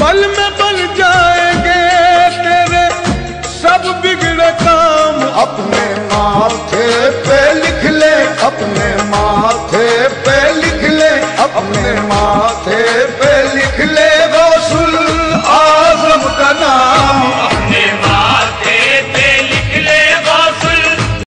पल में बल जाएँगे सब बिगड़े काम अपने माथे पे लिख ले, अपने माथे पे लिख ले, अपने माथे पे